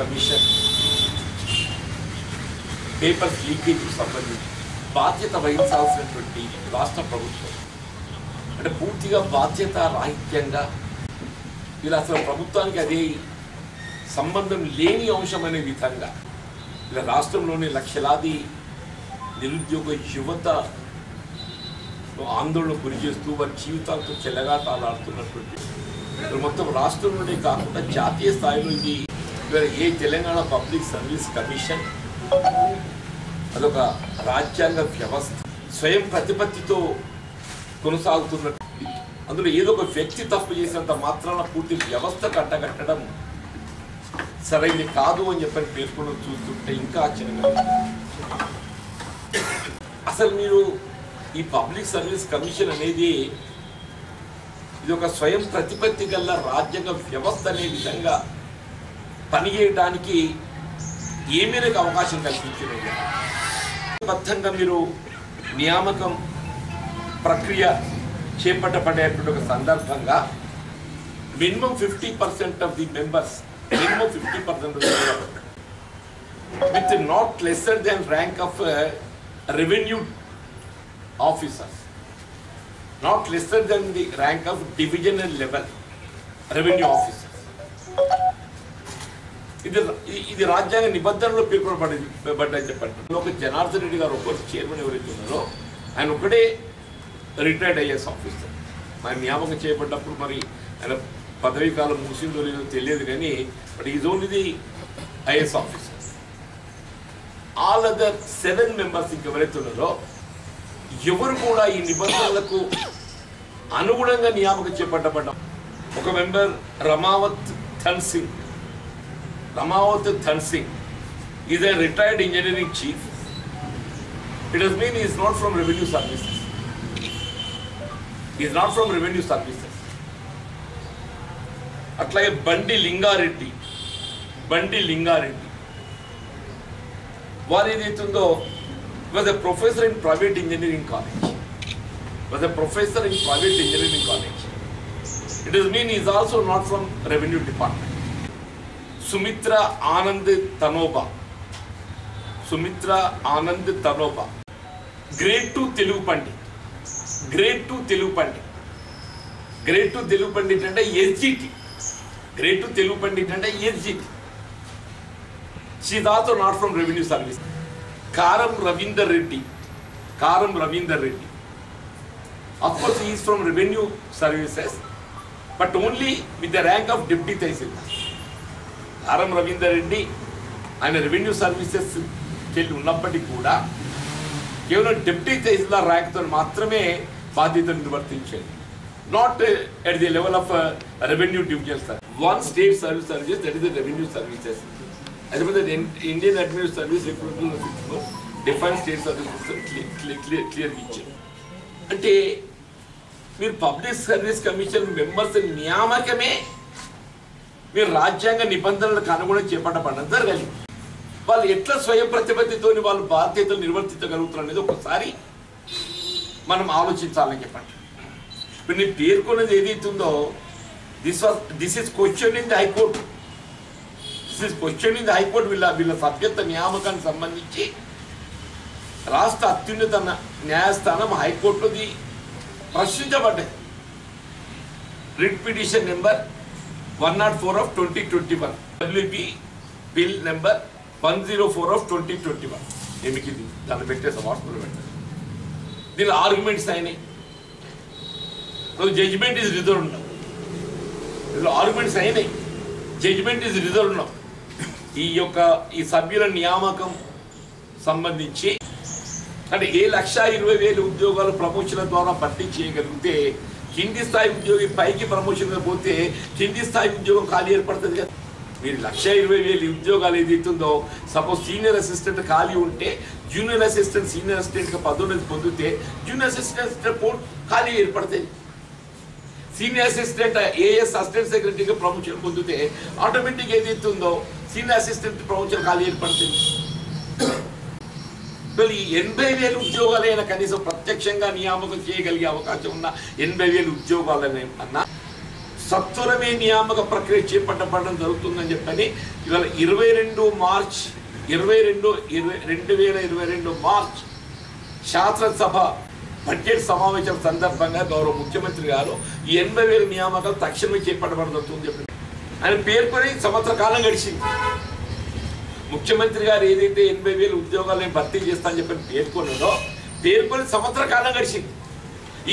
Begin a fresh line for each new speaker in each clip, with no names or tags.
Commission. Papers leakage సంబంధించి బాధ్యత వహించాల్సినటువంటి రాష్ట్ర ప్రభుత్వం. అంటే పూర్తిగా బాధ్యత రాహిత్యంగా ఇలా అసలు ప్రభుత్వానికి అదే సంబంధం లేని అంశం అనే విధంగా ఇలా రాష్ట్రంలోని లక్షలాది నిరుద్యోగ యువత ఆందోళన గురి చేస్తూ వారి జీవితాలతో చెలగాటాలాడుతున్నటువంటి ఇప్పుడు మొత్తం రాష్ట్రంలోనే కాకుండా జాతీయ స్థాయిలో ఇది ఏ తెలంగాణ పబ్లిక్ సర్వీస్ కమిషన్ అదొక రాజ్యాంగ వ్యవస్థ స్వయం ప్రతిపత్తితో కొనసాగుతున్న అందులో ఏదో ఒక వ్యక్తి తప్పు చేసినంత మాత్రాన పూర్తి వ్యవస్థ కట్టగట్టడం సరైనది కాదు అని చెప్పని పేర్కొనడం చూస్తుంటే ఇంకా ఆశ్చర్యంగా అసలు మీరు ఈ పబ్లిక్ సర్వీస్ కమిషన్ అనేది ఇది ఒక స్వయం ప్రతిపత్తి గల రాజ్యాంగ వ్యవస్థ అనే విధంగా పనిచేయడానికి ఏ మేరకు అవకాశం కల్పించినది బద్ధంగా మీరు నియామకం ప్రక్రియ చేపట్టబడేటువంటి ఒక సందర్భంగా minimum fifty percent of the members minimum fifty percent with not lesser than rank of revenue officers. Not lesser than the rank of divisional level revenue officers. ఇది ఇది- రాజ్యాంగ నిబంధనలో పేర్కొనబడింది చెప్పండి. ఒక జనార్దన్ రెడ్డి గారు ఒక్కరు చైర్మన్ ఎవరైతే ఉన్నారో ఆయన ఒకటే రిటైర్డ్ ఐఏఎస్ ఆఫీసర్. మరి నియామకం చేయబడ్డప్పుడు మరి ఆయన పదవీ కాలం ముగిసిందో లేదో తెలియదు కానీ but is only the IAS officer. All other seven members ఇంకెవరైతే ఉన్నారో ఎవరు కూడా ఈ నిబంధనలకు అనుగుణంగా నియామకం చేపట్టబడ్డ ఒక member Ramavath Dhan Singh. Ramavath Dhan Singh is a retired engineering chief it does mean is not from revenue services is not from revenue services అట్లాగే బండి లింగారెడ్డి బండి లింగారెడ్డి వారు ఏదైతుందో was a professor in private engineering college was a professor in private engineering college it is mean is also not from revenue department Sumitra Anand Tanoba. Sumitra Anand Tanoba. Grade two Telugu pandit grade two Telugu pandit grade two Telugu pandit అంటే SGT grade two Telugu pandit అంటే SGT she also not from revenue service Karam Ravinder Reddy Karam Ravinder Reddy of course is from revenue services but only with the rank of deputy tahsildar RM Ravinder Reddy ఆయన revenue services కెళ్ళి ఉన్నప్పటికీ కూడా కేవలం deputy తహసీల్దార్ ర్యాంక్తో మాత్రమే బాధ్యతను నిర్వర్తించాడు not at the level of revenue division sir one state service services that is the revenue services అదే Indian administrative service recruitment define state services clear clear ఇచ్చారు అంటే మీరు పబ్లిక్ సర్వీస్ కమిషన్ మెంబర్స్ నియామకమే మీరు రాజ్యాంగ నిబంధనలకు అనుగుణం చేపట్టబడడం జరగాలి వాళ్ళు ఎట్లా స్వయం ప్రతిపత్తితో వాళ్ళు బాధ్యతలు నిర్వర్తించగలుగుతారు అనేది ఒకసారి మనం ఆలోచించాలని చెప్పండి. ఇప్పుడు నేను పేర్కొన్నది ఏదైతుందో this was this is question in the high court this is question in the high court వీళ్ళ వీళ్ళ సభ్యత్వ నియామకానికి సంబంధించి రాష్ట్ర అత్యున్నత న్యాయస్థానం హైకోర్టుది ప్రశ్నించబడ్డది. Writ petition number one not four of twenty twenty one WP bill number one zero four of twenty twenty one ఏమికి ఇది? దాన్ని పెట్టేసాం వాట్సాప్లో పెట్టారు దీని ఆర్గ్యుమెంట్స్ అయినాయి. జడ్జిమెంట్ ఈజ్ రిజర్వ్ ఉన్నాం. ఇందులో ఆర్గ్యుమెంట్స్ అయినాయి. జడ్జిమెంట్ ఈజ్ రిజర్వ్ ఉన్నాం. ఈ యొక్క ఈ సభ్యుల నియామకం సంబంధించి అంటే ఏ లక్ష ఇరవై వేలు ఉద్యోగాలు ప్రమోషన్ల ద్వారా భర్తీ చేయగలిగితే కింది స్థాయి ఉద్యోగి పైకి ప్రమోషన్ పోతే కింది స్థాయి ఉద్యోగం ఖాళీ ఏర్పడుతుంది కదా. మీరు లక్ష ఇరవై వేలు ఉద్యోగాలు ఏదైతుందో సపోజ్ సీనియర్ అసిస్టెంట్ ఖాళీ ఉంటే జూనియర్ అసిస్టెంట్ సీనియర్ అసిస్టెంట్గా పదోన్నతి పొందితే జూనియర్ అసిస్టెంట్ పోర్ట్ ఖాళీ ఏర్పడుతుంది సీనియర్ అసిస్టెంట్ ఏఎస్ అసిస్టెంట్ సెక్రటరీగా ప్రమోషన్ పొందితే ఆటోమేటిక్ ఏదైతుందో సీనియర్ అసిస్టెంట్ ప్రమోషన్ ఖాళీ ఏర్పడుతుంది వీళ్ళు ఈ ఎనభై వేలు ఉద్యోగాలైనా కనీసం ప్రత్యక్షంగా నియామకం చేయగలిగే అవకాశం ఉన్న ఎనభై వేలు ఉద్యోగాలనే అన్నా. సత్వరమే నియామక ప్రక్రియ చేపట్టబడడం జరుగుతుందని చెప్పని ఇవాళ ఇరవై రెండు మార్చ్ ఇరవై రెండు ఇరవై రెండు వేల ఇరవై రెండు మార్చ్ శాసనసభ బడ్జెట్ సమావేశం సందర్భంగా గౌరవ ముఖ్యమంత్రి గారు ఈ ఎనభై వేల నియామకాలు తక్షణమే చేపట్టబడడం జరుగుతుందని ఆయన పేర్కొని సంవత్సర కాలం గడిచింది. ముఖ్యమంత్రి గారు ఏదైతే ఎనభై వేలు ఉద్యోగాలను భర్తీ చేస్తానని చెప్పని చెప్పి పేర్కొన్నాడో పేర్కొని సంవత్సర కాలం గడిచింది.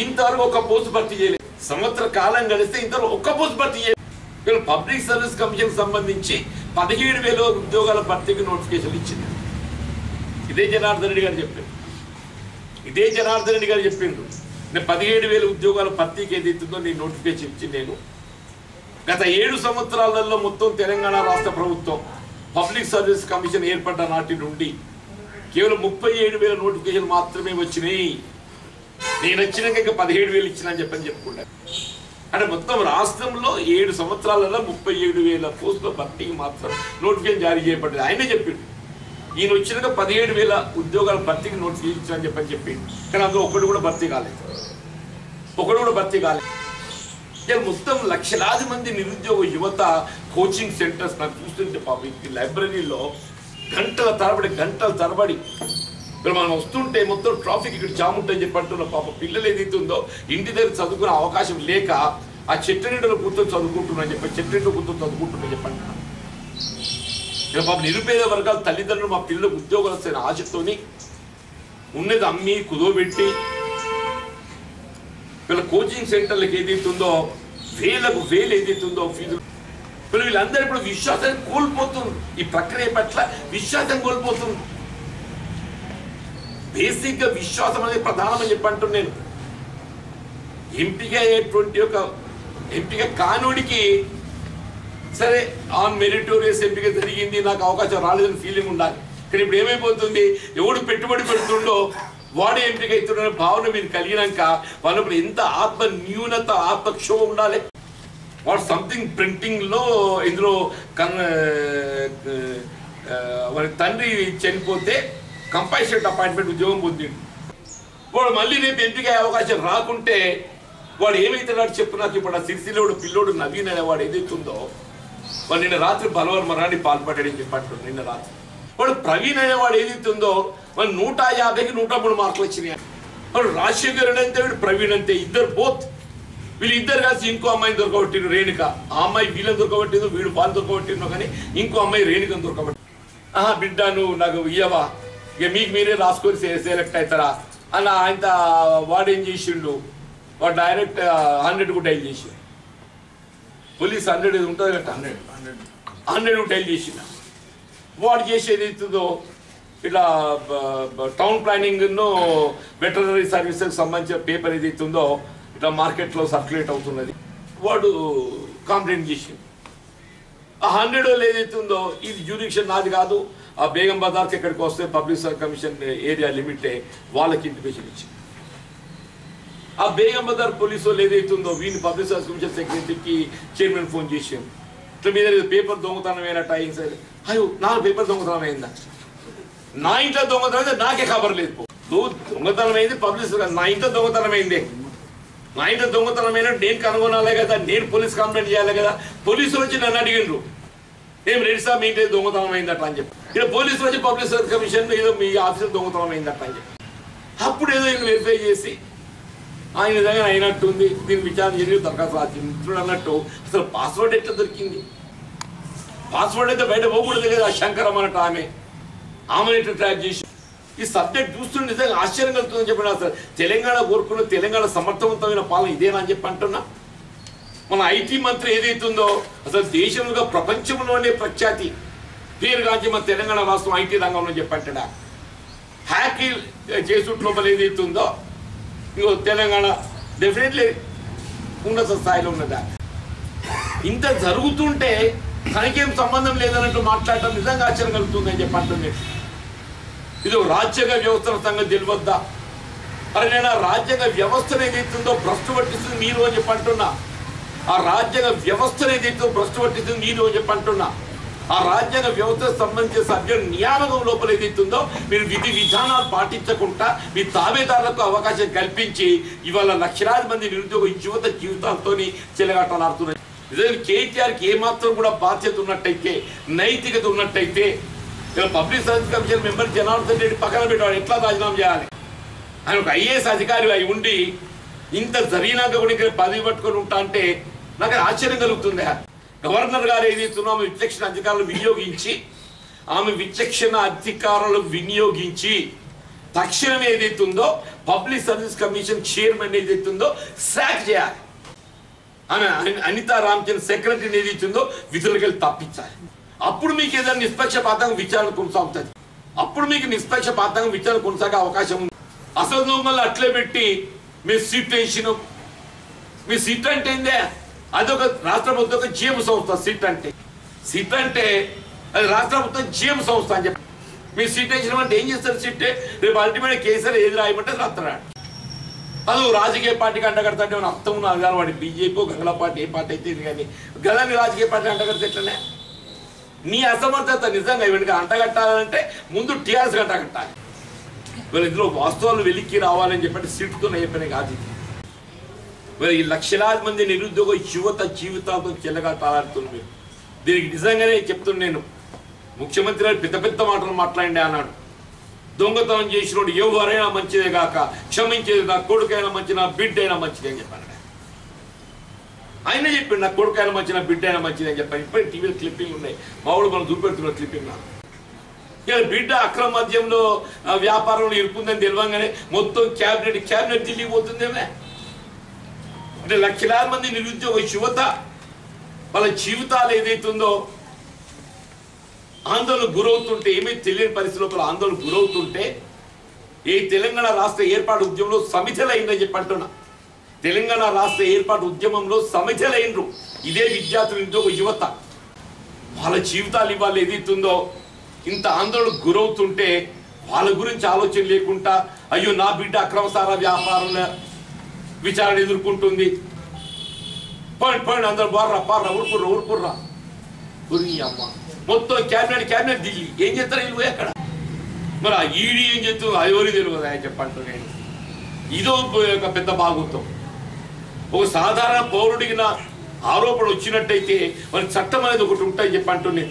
ఇంతవరకు ఒక పోస్ట్ భర్తీ చేయలేదు. సంవత్సర కాలం గడిస్తే ఇంతవరకు ఒక్క పోస్ట్ భర్తీ చేయలేదు. వీళ్ళు పబ్లిక్ సర్వీస్ కమిషన్ సంబంధించి పదిహేడు వేల ఉద్యోగాల భర్తీకి నోటిఫికేషన్ ఇచ్చింది. ఇదే జనార్దన్ రెడ్డి గారు చెప్పారు ఇదే జనార్దన్ రెడ్డి గారు చెప్పిండు. నేను పదిహేడు వేల ఉద్యోగాల భర్తీకి ఏదైతుందో నేను నోటిఫికేషన్ ఇచ్చి నేను. గత ఏడు సంవత్సరాలలో మొత్తం తెలంగాణ రాష్ట్ర ప్రభుత్వం పబ్లిక్ సర్వీస్ కమిషన్ ఏర్పడ్డ నాటి నుండి కేవలం ముప్పై ఏడు వేల నోటిఫికేషన్ మాత్రమే వచ్చినాయి. నేను వచ్చినాక ఇంకా పదిహేడు వేలు ఇచ్చిన అని చెప్పని చెప్పుకుంటా. అంటే మొత్తం రాష్ట్రంలో ఏడు సంవత్సరాలలో ముప్పై ఏడు వేల పోస్టుల భర్తీకి మాత్రం నోటిఫికేషన్ జారీ చేయబడ్డది. ఆయనే చెప్పిండు. ఈయన వచ్చినాక పదిహేడు వేల ఉద్యోగాల భర్తీకి నోటిఫికేషన్ ఇచ్చినా అని చెప్పని చెప్పిండు. కానీ అందులో ఒకటి కూడా భర్తీ కాలేదు. ఒకటి కూడా భర్తీ కాలేదు. ఇలా మొత్తం లక్షలాది మంది నిరుద్యోగ యువత కోచింగ్ సెంటర్స్ నాకు చూస్తుంటే పాపం ఈ లైబ్రరీలో గంటల తరబడి గంటల తరబడి. ఇక్కడ మనం వస్తుంటే మొత్తం ట్రాఫిక్ ఇక్కడ జామ్ ఉంటుందని చెప్పి పాప పిల్లలు ఏదైతే ఉందో ఇంటి దగ్గర చదువుకునే అవకాశం లేక ఆ చెట్టు నీడలో కూర్చొని చదువుకుంటున్నాను చెప్పి చెట్టు నీడలో కూర్చొని చదువుకుంటున్నాను చెప్పండి ఇలా పాప నిరుపేద వర్గాల తల్లిదండ్రులు మా పిల్లలకు ఉద్యోగాలు వస్తాయని ఆశతోని ఉన్నది అమ్మి కుదోబెట్టి వీళ్ళ కోచింగ్ సెంటర్లకు ఏదైతుందో ఉందో వేలకు వేలు ఏదైతుందో ఉందో ఫీజు వీళ్ళందరూ ఇప్పుడు విశ్వాసం కోల్పోతుంది. ఈ ప్రక్రియ పట్ల విశ్వాసం కోల్పోతుంది. బేసిక్గా విశ్వాసం అనేది ప్రధానమని చెప్పంటున్నాను నేను. ఎంపిక అయ్యేటువంటి ఒక ఎంపిక కానుడికి సరే ఆన్ మెరిటోరియస్ ఎంపిక జరిగింది నాకు అవకాశం రాలేదని ఫీలింగ్ ఉండాలి. కానీ ఇప్పుడు ఏమైపోతుంది? ఎవడు పెట్టుబడి పెడుతుండో వాడు ఎంపిక అవుతున్న భావన మీరు కలిగినాక వాళ్ళు ఎంత ఆత్మ న్యూనత ఆత్మక్షోభ ఉండాలి? వాడు సంథింగ్ ప్రింటింగ్లో ఇందులో కన్ వాడి తండ్రి చనిపోతే కంపల్సరీ అపాయింట్మెంట్ ఉద్యోగం పొందిండు. వాడు మళ్ళీ రేపు ఎంపిక అయ్యే అవకాశం రాకుంటే వాడు ఏమైతున్నాడు చెప్పు నాకు ఇప్పుడు? ఆ సిరిసిలోడు పిల్లోడు నవీన్ అనేవాడు ఏదైతుందో వాడు నిన్న రాత్రి బలవర్మరాన్ని పాల్పడ్డాడని చెప్పంటాడు నిన్న రాత్రి. వాడు ప్రవీణ్ అనేవాడు ఏదైతుందో వాడు నూట యాభైకి నూట మూడు మార్కులు వచ్చినాయి. వాడు రాజశేఖర్ అంటే వీడు ప్రవీణ్ అంతే ఇద్దరు బోత్ వీళ్ళు ఇద్దరు కలిసి ఇంకో అమ్మాయిని దొరకబట్టిరు రేణుక. ఆ అమ్మాయి వీళ్ళని దొరకబట్టిందో వీడు వాళ్ళు దొరకబట్టిందో కానీ ఇంకో అమ్మాయి రేణుకని దొరకబట్టి ఆహా బిడ్డ నువ్వు నాకు ఇయ్యవా? ఇక మీకు మీరే రాసుకొని సెలెక్ట్ అవుతారా? అన్న ఆయన వాడు ఏం చేసిండు? వాడు డైరెక్ట్ హండ్రెడ్ కూడా డైల్ చేసి పోలీస్ హండ్రెడ్ ఉంటుంది కదా. హండ్రెడ్ హండ్రెడ్ డైల్ చేసిన వాడు చేసేది అవుతుందో ఇట్లా టౌన్ ప్లానింగ్ వెటనరీ సర్వీసెస్ సంబంధించిన పేపర్ ఏదైతే ఉందో ఇట్లా మార్కెట్లో సర్క్యులేట్ అవుతున్నది. వాడు కంప్లైంట్ చేసింది ఆ హండ్రెడ్ ఏదైతే ఉందో ఇది జ్యూరిక్షన్ నాది కాదు. ఆ బేగం బజార్కి ఎక్కడికి వస్తే పబ్లిక్ సర్వీస్ కమిషన్ ఏరియా లిమిటే వాళ్ళకి ఇంటిమేషన్ ఇచ్చింది ఆ బేగం బజార్ పోలీసు వాళ్ళు ఏదైతే ఉందో వీళ్ళు పబ్లిక్ సర్వీస్ కమిషన్ సెక్రటరీకి చైర్మన్ ఫోన్ చేసాం ఇట్లా మీద పేపర్ దొంగతనం అయినట్టు అయింది సరే అయ్యో నా పేపర్ దొంగతనం అయిందా? నా ఇంట్లో దొంగతనం అయితే నాకే ఖబర్ లేదు. పో. నువ్వు దొంగతనం అయింది పబ్లిసిటీ నా ఇంట్లో దొంగతనం అయింది నా ఇంట్లో దొంగతనం అయినట్టు నేను కనుగొనాలి కదా నేను పోలీస్ కంప్లైంట్ చేయాలి కదా. పోలీసులు వచ్చి నన్ను అడిగిండ్రు. ఏం రెడ్డి సార్ మీ ఇంట్లో దొంగతనం అయిందట అని చెప్పి. ఇక్కడ పోలీసులు వచ్చి పబ్లిక్ సర్వీస్ కమిషన్ ఏదో మీ ఆఫీసులో దొంగతనం అయిందట అని చెప్పి. అప్పుడు ఏదో ఈయన వెరిఫై చేసి ఆయన నిజంగా అయినట్టుంది దీని విచారణ జరిగి దరఖాస్తు రాసి మిత్రుడు అన్నట్టు. అసలు పాస్వర్డ్ ఎట్లా దొరికింది? పాస్వర్డ్ అయితే బయట పోకూడదు కదా శంకరం అన్నట్టు ఆమె. ఆమెను ఎట్లా ట్రాక్ చేసి ఈ సబ్జెక్ట్ చూస్తుంటే నిజంగా ఆశ్చర్యం కలుగుతుందని చెప్పిన అసలు తెలంగాణ కోరుకున్న తెలంగాణ సమర్థవంతమైన పాలన ఇదేనా అని చెప్పి అంటున్నా. మన ఐటీ మంత్రి ఏదైతుందో అసలు దేశంలో ప్రపంచంలోనే ప్రఖ్యాతి పేరుగాంచి మన తెలంగాణ రాష్ట్రం ఐటీ రంగంలో చెప్పంటాడా హ్యాకీ చేసుట్ లోపల ఏదైతుందో ఇంకో తెలంగాణ డెఫినెట్లీ ఉన్నత స్థాయిలో ఉన్నదా. ఇంత జరుగుతుంటే తనకేం సంబంధం లేదన్నట్టు మాట్లాడటం నిజంగా ఆశ్చర్యం కలుగుతుంది అని చెప్పి ఇది ఒక రాజ్యాంగ వ్యవస్థల సంగతి తెలియద్దా? అరే నేను ఆ రాజ్యాంగ వ్యవస్థను ఏదైతుందో భ్రష్టు పట్టిస్తుంది మీరు అని చెప్పి అంటున్నా. ఆ రాజ్యాంగ వ్యవస్థను ఏదైతుందో భ్రష్టు పట్టిస్తుంది మీరు అని చెప్పి అంటున్నా. ఆ రాజ్యాంగ వ్యవస్థకు సంబంధించిన సభ్యుల నియామకం లోపల ఏదైతుందో మీరు విధి విధానాలు పాటించకుండా మీ తాబేదారులకు అవకాశం కల్పించి ఇవాళ లక్షలాది మంది నిరుద్యోగ యువత జీవితాలతో చెలగాటలాడుతున్నాయి నిజంగా కేటీఆర్కి ఏమాత్రం కూడా బాధ్యత ఉన్నట్టయితే నైతికత ఉన్నట్టయితే ఇలా public service commission member Janardhan Reddy పక్కన పెట్టాడు. ఎట్లా రాజీనామా చేయాలి? ఆయన ఒక ఐఏఎస్ అధికారి అయి ఉండి ఇంత జరిగినాక కూడా ఇక్కడ పదవి పట్టుకొని ఉంటా అంటే నాకు ఆశ్చర్యం కలుగుతుంది. గవర్నర్ గారు ఏదైతున్నా ఆమె విచక్షణ అధికారులు వినియోగించి ఆమె విచక్షణ అధికారులు వినియోగించి తక్షణం ఏదైతుందో పబ్లిక్ సర్వీస్ కమిషన్ చైర్మన్ ఏదైతుందో సాక్ చేయాలి. ఆమె అని- అనితా రామచంద్ర సెక్రటరీని ఏదైతుందో విధులకి తప్పించాలి. అప్పుడు మీకు ఏదైనా నిష్పక్షపాతంగా విచారణ కొనసాగుతుంది. అప్పుడు మీకు నిష్పక్షపాతంగా విచారణ కొనసాగే అవకాశం ఉంది. అసలు నువ్వు మళ్ళీ అట్లే పెట్టి మీ సీట్ టెన్షన్ మీ సీట్ అంటే ఏందే? అదొక రాష్ట్ర ప్రభుత్వం జీఎం సంస్థ సీట్ అంటే. సీట్ అంటే అది రాష్ట్ర ప్రభుత్వం జీఎం సంస్థ అని చెప్పి. మీ సీట్ టెన్షన్ అంటే ఏం చేస్తారు సీట్? రేపు అల్టిమేట్ కేసీఆర్ ఏది రాయమంటే రాస్తున్నాడు అది రాజకీయ పార్టీకి అంటగడతాంటే అర్థం ఉన్నారు కానీ వాడి బీజేపీ గంగళ పార్టీ ఏ పార్టీ అయితే ఇది కానీ. గదని రాజకీయ పార్టీ అండగడితే ఎట్లనే? నీ అసమర్థత నిజంగా ఇవన్నీ అంటగట్టాలంటే ముందు టీఆర్ఎస్ అంటగట్టాలి వీళ్ళ ఇందులో వాస్తవాలు వెలిక్కి రావాలని చెప్పి సీటుతో చెప్పిన కాదు. మరి ఈ లక్షలాది మంది నిరుద్యోగ యువత జీవితాలతో చెల్లగట్టాలంటున్నారు మీరు. దీనికి నిజంగానే చెప్తున్నా నేను. ముఖ్యమంత్రి గారు పెద్ద పెద్ద మాటలు మాట్లాడి అన్నాడు. దొంగతనం చేసినోడు ఎవరైనా మంచిదే కాక క్షమించేది నా కొడుకైనా మంచి నా బిడ్డ అయినా మంచిది అని చెప్పాను. ఆయన చెప్పిండు నా కొడుకైనా మంచి నా బిడ్డ అయినా మంచిది అని చెప్పాను ఇప్పటికి టీవీలో క్లిప్పింగ్ ఉన్నాయి. మా వాడు మనం చూపెడుతున్న క్లిప్పింగ్ నాకు ఇక బిడ్డ అక్రమ మద్యంలో వ్యాపారంలో ఇరుకుందని తెలియంగానే మొత్తం క్యాబినెట్ క్యాబినెట్ ఢిల్లీ పోతుందేమే? అంటే లక్షలాది మంది నిరుద్యోగ యువత వాళ్ళ జీవితాలు ఏదైతుందో ఆందోళన గురవుతుంటే ఏమీ తెలియని పరిస్థితి లోపల ఆందోళన గురవుతుంటే ఈ తెలంగాణ రాష్ట్ర ఏర్పాటు ఉద్యమంలో సమిధలైందని చెప్పి అంటున్నా. తెలంగాణ రాష్ట్ర ఏర్పాటు ఉద్యమంలో సమిధలైనరు ఇదే విద్యార్థులు నిరుద్యోగ యువత. వాళ్ళ జీవితాలు ఇవాళ ఏదైతుందో ఇంత ఆందోళనకు గురవుతుంటే వాళ్ళ గురించి ఆలోచన లేకుండా అయ్యో నా బిడ్డ అక్రమసార వ్యాపారం విచారణ ఎదుర్కొంటుంది. పోయింది పోయింది అందరు బార్రా పార్రా ఊరుకుర్రా ఊరుకుర్రా. గురి అమ్మ. మొత్తం క్యాబినెట్ క్యాబినెట్ ఢిల్లీ ఏం చేస్తారు వీళ్ళు అక్కడ? మరి ఆ ఈడీ ఏం చేస్తుంది అది తెలియదు ఆయన చెప్పంటు నేను ఇదో ఒక పెద్ద బాగుతాం. ఒక సాధారణ పౌరుడికి నా ఆరోపణ వచ్చినట్టయితే మరి చట్టం అనేది ఒకటి ఉంటాయి చెప్పంటుండే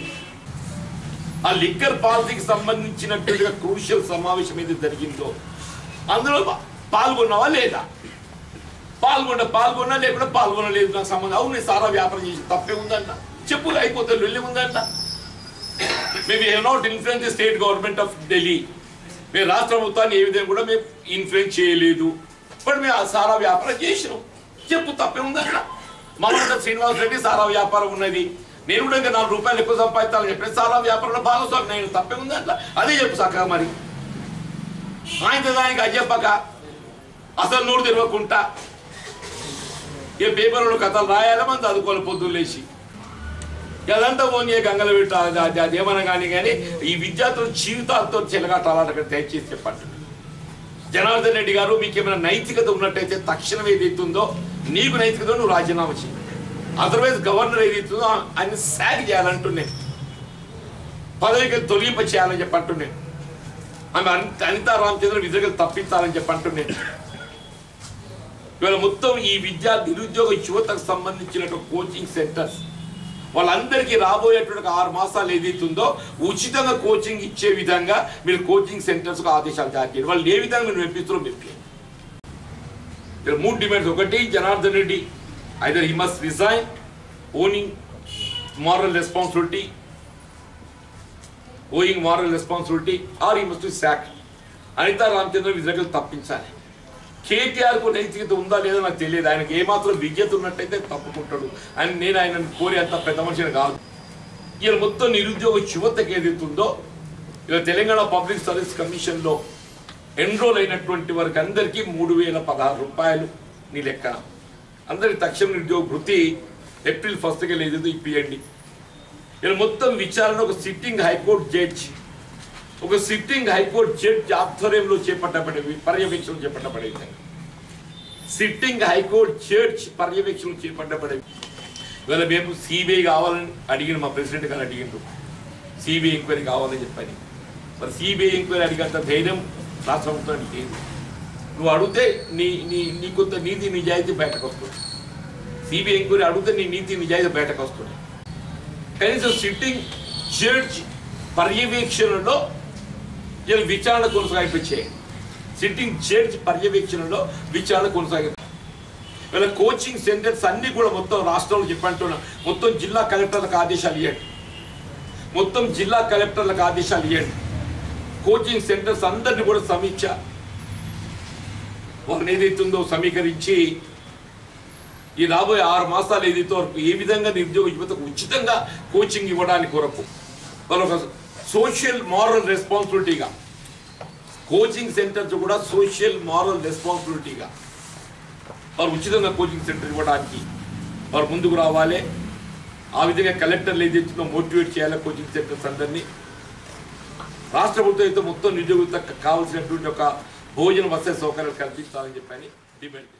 ఆ లిక్కర్ పాలసీకి సంబంధించినట్టుగా క్రూషియల్ సమావేశం ఏది జరిగిందో అందులో పాల్గొన్నావా లేదా? పాల్గొన్న పాల్గొన్నా లేకుండా పాల్గొనలేదు నాకు సంబంధం. అవును నేను సారా వ్యాపారం చేసి తప్పే ఉందంట చెప్పు అయిపోతే వెళ్ళి ఉందంట మేము have not influence the state government of Delhi. మేము రాష్ట్ర ప్రభుత్వాన్ని ఏ విధంగా కూడా మేము ఇన్ఫ్లుయెన్స్ చేయలేదు. బట్ మేము ఆ సారా వ్యాపారం చేసినాం. చెప్పు తప్పే ఉందంట మనంత శ్రీనివాస్ రెడ్డి సారా వ్యాపారం ఉన్నది. నేను కూడా ఇంకా నాలుగు రూపాయలు ఎక్కువ సంపాదించాలని చెప్పి సారా వ్యాపారంలో భాగస్వామి నేను. తప్పే ఉందంట అదే చెప్పు సక్క మరి. ఆయన దానికి అది చెప్పక అసలు నోరు తెరవకుండా ఏ పేపర్లో కథలు రాయాలి మనం చదువుకోవాలి పొద్దున్న లేచి. అదంతా పోనీ గంగల పెట్ట అది- అదేమన్నా కానీ కానీ ఈ విద్యార్థుల జీవితాలతో చెలగాటాలని అక్కడ దయచేసి చెప్పండి. జనార్దన్ రెడ్డి గారు మీకు ఏమైనా నైతికత ఉన్నట్టయితే తక్షణం ఏదైతుందో నీకు నైతికత నువ్వు రాజీనామా చేయి అదర్వైజ్ గవర్నర్ ఏదైతుందో ఆయన శాఖ చేయాలంటున్నాయి పదవికి తొలగింప చేయాలని చెప్పి అంటున్నాను ఆమె అనితా రామచంద్ర విధులు తప్పించాలని చెప్పి ఇవాళ మొత్తం ఈ విద్యా నిరుద్యోగ యువతకు సంబంధించిన కోచింగ్ సెంటర్స్ వాళ్ళందరికీ రాబోయేటువంటి ఆరు మాసాలు ఏదైతుందో ఉచితంగా కోచింగ్ ఇచ్చే విధంగా మీరు కోచింగ్ సెంటర్స్ ఆదేశాలు జారీ చేయండి. వాళ్ళు ఏ విధంగా మీరు మెప్పిస్తారో మెప్పియండి ఇక్కడ మూడు డిమాండ్స్. ఒకటి Janardhan Reddy either he must resign owning moral responsibility owing moral responsibility or he must sack Anitha Ramachandra విధులకు తప్పించాలి. కేటీఆర్కు నైతికత ఉందా లేదో నాకు తెలియదు. ఆయనకి ఏమాత్రం విజ్ఞత ఉన్నట్టయితే తప్పుకుంటాడు. అని నేను ఆయన కోరి అంత పెద్ద మనిషిని కాదు. ఇలా మొత్తం నిరుద్యోగ యువతకు ఏదైతుందో ఇలా తెలంగాణ పబ్లిక్ సర్వీస్ కమిషన్లో ఎన్రోల్ అయినటువంటి వారికి అందరికీ మూడు వేల పదహారు రూపాయలు నీ లెక్కన అందరికి తక్షణ నిరుద్యోగ వృత్తి ఏప్రిల్ ఫస్ట్కి లేదు ఇప్పియండి ఇలా మొత్తం విచారణ ఒక సిట్టింగ్ హైకోర్టు జడ్జి ఒక సిట్టింగ్ హైకోర్టు జడ్జి ఆధ్వర్యంలో చేపట్టబడేవి పర్యవేక్షణ చేపట్టబడే విధంగా. సిట్టింగ్ హైకోర్టు జడ్జ్ పర్యవేక్షణ చేపట్టబడేవి ఇవాళ మేము సిబిఐ కావాలని అడిగిన మా ప్రెసిడెంట్ గారు అడిగిండు సిబిఐ ఎంక్వైరీ కావాలని చెప్పని. మరి సిబిఐ ఎంక్వైరీ అడిగేంత ధైర్యం రాష్ట్ర ప్రభుత్వానికి లేదు. నువ్వు అడిగితే నీ నీ నీ కొంత నీతి నిజాయితీ బయటకు వస్తుంది. సిబిఐ ఎంక్వైరీ అడిగితే నీ నీతి నిజాయితీ బయటకు వస్తుంది. కనీసం సిట్టింగ్ జడ్జ్ పర్యవేక్షణలో వీళ్ళు విచారణ కొనసాగించేయండి సిట్టింగ్ జడ్జ్ పర్యవేక్షణలో విచారణ కొనసాగి వీళ్ళ కోచింగ్ సెంటర్స్ అన్ని కూడా మొత్తం రాష్ట్రంలో చెప్పంటున్నా. మొత్తం జిల్లా కలెక్టర్లకు ఆదేశాలు ఇవ్వండి మొత్తం జిల్లా కలెక్టర్లకు ఆదేశాలు ఇవ్వండి కోచింగ్ సెంటర్స్ అందరిని కూడా సమీక్ష. వాళ్ళని ఏదైతుందో సమీకరించి ఈ రాబోయే ఆరు మాసాలు ఏదైతే వరకు ఏ విధంగా నిరుద్యోగ యువతకు ఉచితంగా కోచింగ్ ఇవ్వడానికి కొరకు వాళ్ళు ఒక సోషల్ మారల్ రెస్పాన్సిబిలిటీగా. కోచింగ్ సెంటర్స్ కూడా సోషల్ మారల్ రెస్పాన్సిబిలిటీగా. వారు ఉచితంగా కోచింగ్ సెంటర్ ఇవ్వడానికి వారు ముందుకు రావాలి. ఆ విధంగా కలెక్టర్లు ఏదైతుందో మోటివేట్ చేయాలి కోచింగ్ సెంటర్స్ అందరినీ. రాష్ట్ర ప్రభుత్వం అయితే మొత్తం నిరుద్యోగులకు కావాల్సినటువంటి ఒక భోజన వసతి సౌకర్యాలు కల్పించాలని చెప్పని డిమాండ్